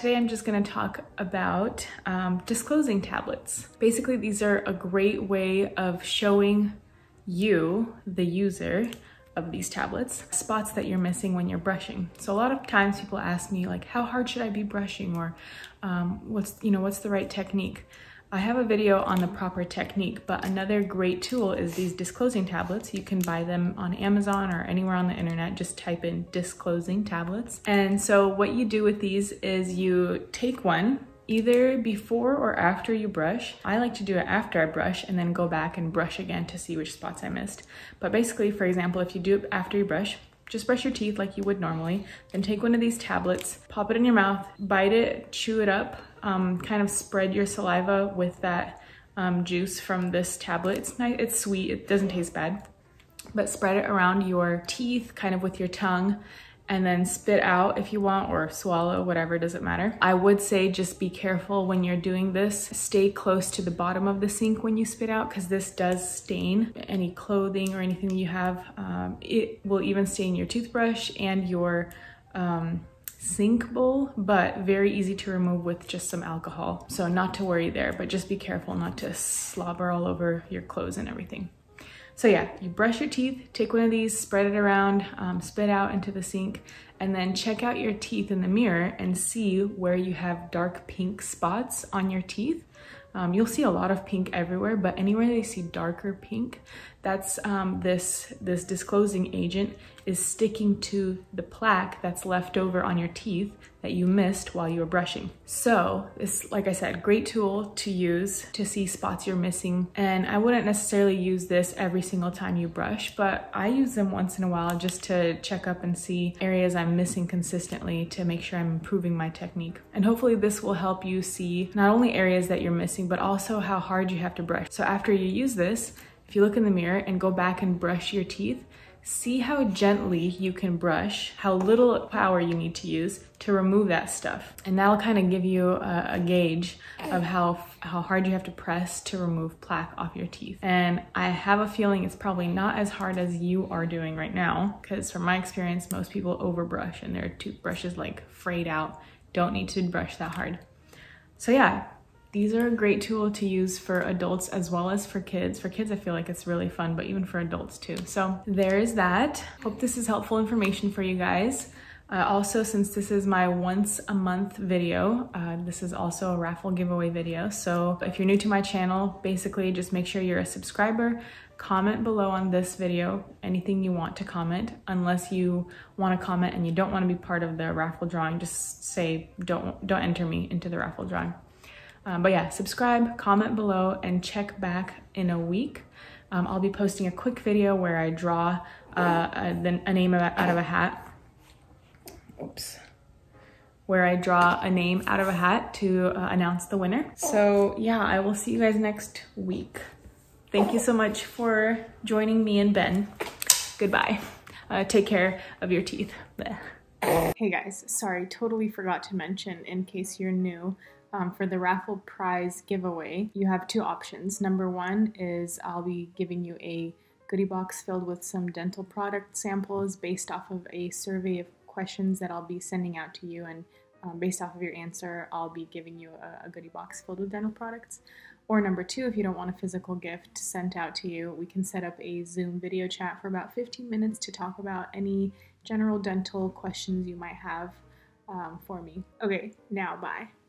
Today I'm just gonna talk about um, disclosing tablets. Basically, these are a great way of showing you, the user, of these tablets, spots that you're missing when you're brushing. So a lot of times people ask me like, how hard should I be brushing? Or um, what's, you know, what's the right technique? I have a video on the proper technique, but another great tool is these disclosing tablets. You can buy them on Amazon or anywhere on the internet. Just type in disclosing tablets. And so what you do with these is you take one, either before or after you brush. I like to do it after I brush and then go back and brush again to see which spots I missed. But basically, for example, if you do it after you brush, just brush your teeth like you would normally, then take one of these tablets, pop it in your mouth, bite it, chew it up, um, kind of spread your saliva with that um, juice from this tablet. It's nice, it's sweet, it doesn't taste bad, but spread it around your teeth, kind of with your tongue, and then spit out if you want or swallow, whatever, doesn't matter. I would say just be careful when you're doing this. Stay close to the bottom of the sink when you spit out because this does stain any clothing or anything you have. Um, it will even stain your toothbrush and your um, sink bowl, but very easy to remove with just some alcohol. So not to worry there, but just be careful not to slobber all over your clothes and everything. So yeah, you brush your teeth, take one of these, spread it around, um, spit out into the sink, and then check out your teeth in the mirror and see where you have dark pink spots on your teeth. Um, you'll see a lot of pink everywhere, but anywhere they see darker pink, that's um, this, this disclosing agent is sticking to the plaque that's left over on your teeth that you missed while you were brushing. So this, like I said, great tool to use to see spots you're missing. And I wouldn't necessarily use this every single time you brush, but I use them once in a while just to check up and see areas I'm missing consistently to make sure I'm improving my technique. And hopefully this will help you see not only areas that you're missing, but also how hard you have to brush. So after you use this, if you look in the mirror and go back and brush your teeth, see how gently you can brush, how little power you need to use to remove that stuff. And that'll kind of give you a, a, gauge of how, how hard you have to press to remove plaque off your teeth. And I have a feeling it's probably not as hard as you are doing right now, because from my experience, most people overbrush and their toothbrushes like frayed out, don't need to brush that hard. So yeah, these are a great tool to use for adults as well as for kids. For kids, I feel like it's really fun, but even for adults too. So there is that. Hope this is helpful information for you guys. Uh, also, since this is my once a month video, uh, this is also a raffle giveaway video. So if you're new to my channel, basically just make sure you're a subscriber, comment below on this video anything you want to comment unless you want to comment and you don't want to be part of the raffle drawing just say don't don't enter me into the raffle drawing um, but yeah, subscribe, comment below, and check back in a week. Um, I'll be posting a quick video where I draw uh, a, a, name out of a hat. Oops. Where I draw a name out of a hat to uh, announce the winner. So yeah, I will see you guys next week. Thank you so much for joining me and Ben. Goodbye. Uh, take care of your teeth. Blech. Hey guys, sorry, totally forgot to mention in case you're new, um, for the raffle prize giveaway, you have two options. Number one is I'll be giving you a goodie box filled with some dental product samples based off of a survey of questions that I'll be sending out to you. And um, based off of your answer, I'll be giving you a, a goodie box filled with dental products. Or number two, if you don't want a physical gift sent out to you, we can set up a Zoom video chat for about 15 minutes to talk about any general dental questions you might have um, for me. Okay, now bye.